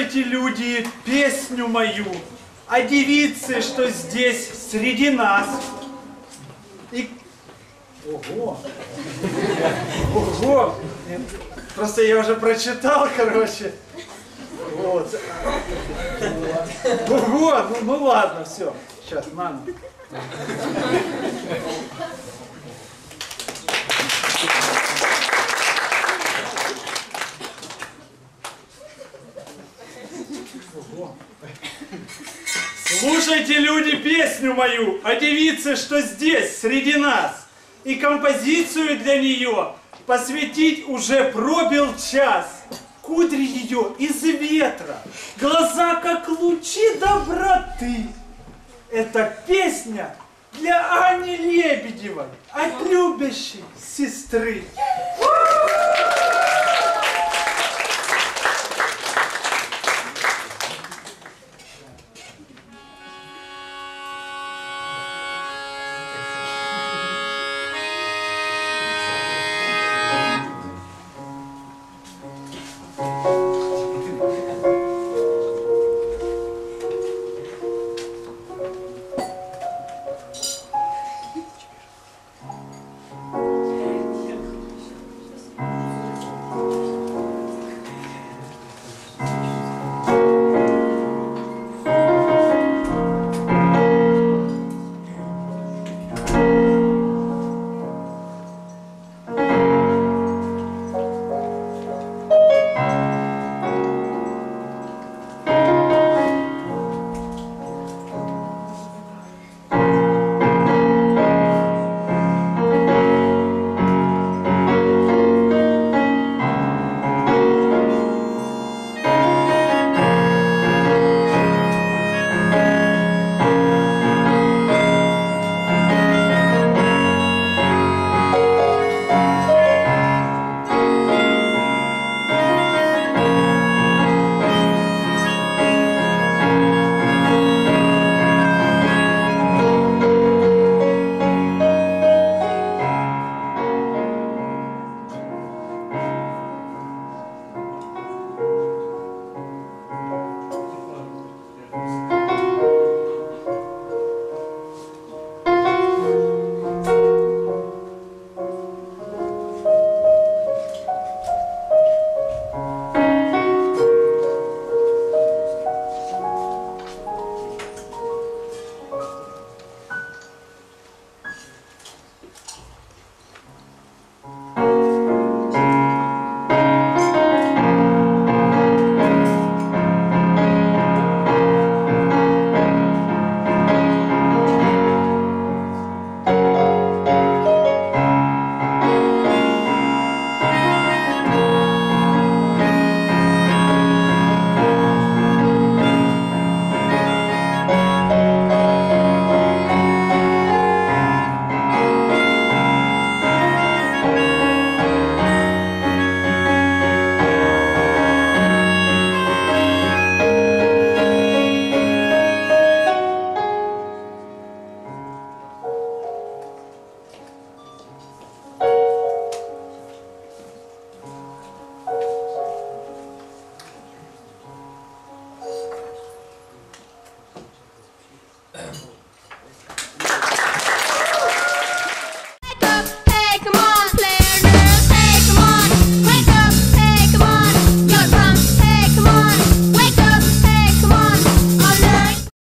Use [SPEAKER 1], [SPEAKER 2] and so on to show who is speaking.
[SPEAKER 1] Слушайте, люди, песню мою о девице, что здесь среди нас. И... Ого! Ого! Просто я уже прочитал, короче. Вот. Ого, ну, ну ладно, все. Сейчас, мама. Слушайте, люди, песню мою о девице, что здесь, среди нас. И композицию для нее посвятить уже пробил час. Кудри ее из ветра, глаза как лучи доброты. Это песня для Ани Лебедевой от любящей сестры.